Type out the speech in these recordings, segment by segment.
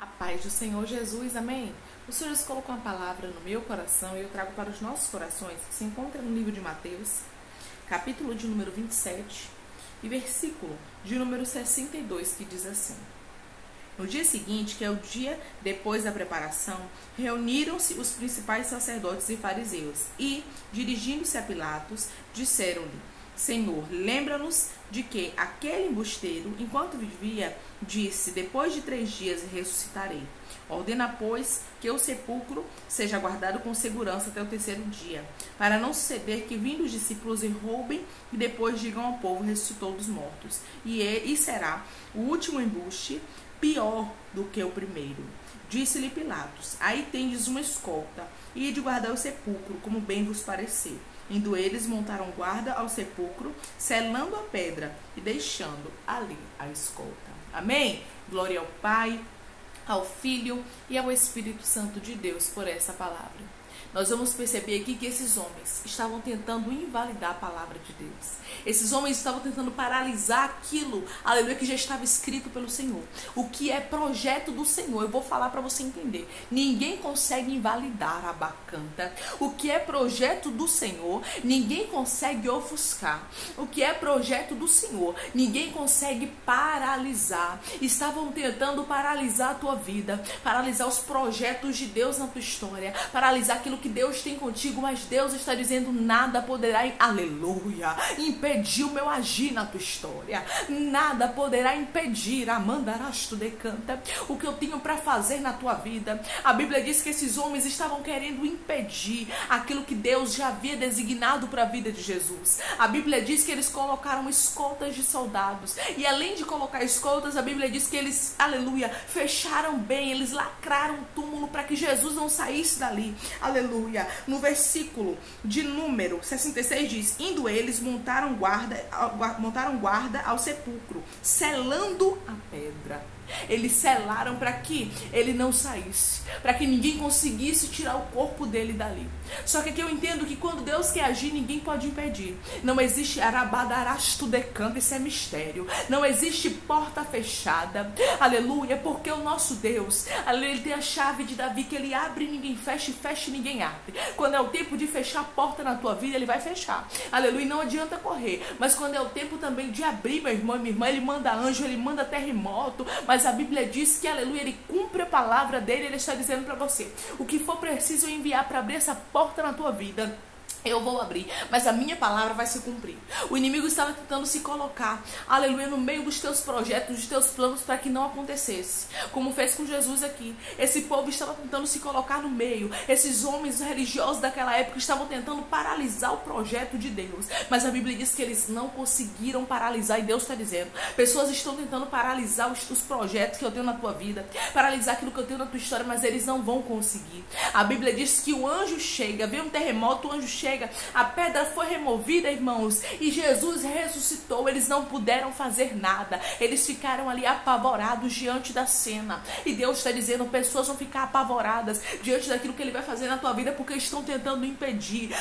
A paz do Senhor Jesus, amém? O Senhor Jesus colocou uma palavra no meu coração e eu trago para os nossos corações, que se encontra no livro de Mateus, capítulo de número 27 e versículo de número 62, que diz assim: No dia seguinte, que é o dia depois da preparação, reuniram-se os principais sacerdotes e fariseus e, dirigindo-se a Pilatos, disseram-lhe: Senhor, lembra-nos de que aquele embusteiro, enquanto vivia, disse: Depois de três dias ressuscitarei. Ordena, pois, que o sepulcro seja guardado com segurança até o terceiro dia, para não suceder que vindo os discípulos e roubem e depois digam ao povo: ressuscitou dos mortos. E, é, e será o último embuste pior do que o primeiro. Disse-lhe Pilatos: Aí tendes uma escolta, e de guardar o sepulcro, como bem vos parecer. Indo eles, montaram guarda ao sepulcro, selando a pedra e deixando ali a escolta. Amém? Glória ao Pai, ao Filho e ao Espírito Santo de Deus por essa palavra nós vamos perceber aqui que esses homens estavam tentando invalidar a palavra de Deus. Esses homens estavam tentando paralisar aquilo, aleluia, que já estava escrito pelo Senhor. O que é projeto do Senhor, eu vou falar para você entender. Ninguém consegue invalidar a bacanta. O que é projeto do Senhor, ninguém consegue ofuscar. O que é projeto do Senhor, ninguém consegue paralisar. Estavam tentando paralisar a tua vida, paralisar os projetos de Deus na tua história, paralisar aquilo que Deus tem contigo, mas Deus está dizendo: nada poderá, aleluia, impedir o meu agir na tua história. Nada poderá impedir, amandarasto decanta, o que eu tenho para fazer na tua vida. A Bíblia diz que esses homens estavam querendo impedir aquilo que Deus já havia designado para a vida de Jesus. A Bíblia diz que eles colocaram escoltas de soldados. E além de colocar escoltas, a Bíblia diz que eles, aleluia, fecharam bem, eles lacraram o túmulo para que Jesus não saísse dali. Aleluia aleluia. No versículo de número 66 diz: Indo eles, montaram guarda, montaram guarda ao sepulcro, selando a pedra. Eles selaram para que ele não saísse, para que ninguém conseguisse tirar o corpo dele dali. Só que aqui eu entendo que quando Deus quer agir, ninguém pode impedir. Não existe arabadarasto decanta, isso é mistério. Não existe porta fechada. Aleluia, porque o nosso Deus, ele tem a chave de Davi que ele abre e ninguém fecha, e fecha e ninguém abre. Quando é o tempo de fechar a porta na tua vida, ele vai fechar. Aleluia, não adianta correr. Mas quando é o tempo também de abrir, meu irmão e minha irmã, ele manda anjo, ele manda terremoto. Mas a Bíblia diz que, aleluia, ele cumpre a palavra dele, ele está dizendo para você: o que for preciso enviar para abrir essa porta na tua vida eu vou abrir, mas a minha palavra vai se cumprir. O inimigo estava tentando se colocar, aleluia, no meio dos teus projetos, dos teus planos, para que não acontecesse. Como fez com Jesus aqui. Esse povo estava tentando se colocar no meio. Esses homens religiosos daquela época estavam tentando paralisar o projeto de Deus. Mas a Bíblia diz que eles não conseguiram paralisar, e Deus está dizendo: pessoas estão tentando paralisar os, os projetos que eu tenho na tua vida, paralisar aquilo que eu tenho na tua história, mas eles não vão conseguir. A Bíblia diz que o anjo chega, vem um terremoto, o anjo chega chega. A pedra foi removida, irmãos, e Jesus ressuscitou. Eles não puderam fazer nada. Eles ficaram ali apavorados diante da cena. E Deus está dizendo: pessoas vão ficar apavoradas diante daquilo que Ele vai fazer na tua vida porque estão tentando impedir.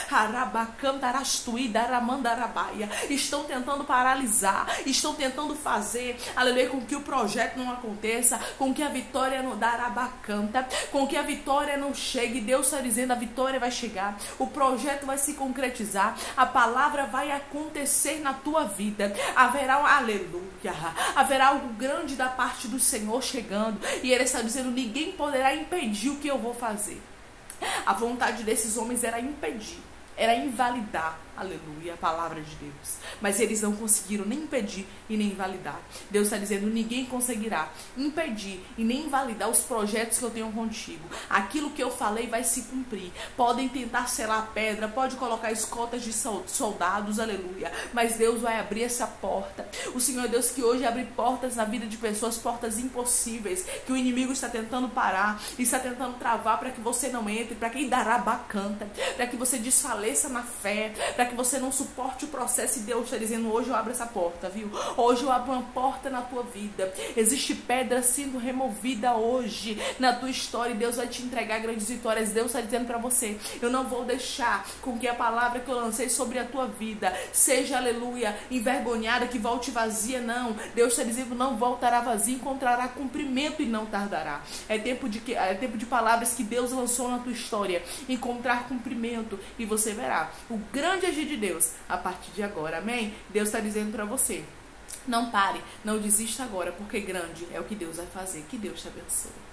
Estão tentando paralisar. Estão tentando fazer, aleluia, com que o projeto não aconteça, com que a vitória não darabacanta, com que a vitória não chegue. Deus está dizendo: a vitória vai chegar. O projeto vai se concretizar, a palavra vai acontecer na tua vida. Haverá, aleluia, haverá algo grande da parte do Senhor chegando e Ele está dizendo: ninguém poderá impedir o que eu vou fazer. A vontade desses homens era impedir, era invalidar aleluia, a palavra de Deus. Mas eles não conseguiram nem impedir e nem invalidar. Deus está dizendo: ninguém conseguirá impedir e nem invalidar os projetos que eu tenho contigo. Aquilo que eu falei vai se cumprir. Podem tentar selar pedra, pode colocar escoltas de soldados, aleluia. Mas Deus vai abrir essa porta. O Senhor é Deus que hoje abre portas na vida de pessoas, portas impossíveis, que o inimigo está tentando parar, está tentando travar para que você não entre, para que dará bacanta, para que você desfaleça na fé, para que você não suporte o processo e Deus está dizendo: hoje eu abro essa porta, viu? Hoje eu abro uma porta na tua vida. Existe pedra sendo removida hoje na tua história e Deus vai te entregar grandes vitórias. Deus está dizendo para você: eu não vou deixar com que a palavra que eu lancei sobre a tua vida seja, aleluia, envergonhada, que volte vazia, não. Deus está dizendo: não voltará vazia, encontrará cumprimento e não tardará. É tempo de que é tempo de palavras que Deus lançou na tua história, encontrar cumprimento e você verá o grande agir de Deus a partir de agora. Amém? Deus está dizendo para você. Não pare, não desista agora, porque grande é o que Deus vai fazer. Que Deus te abençoe.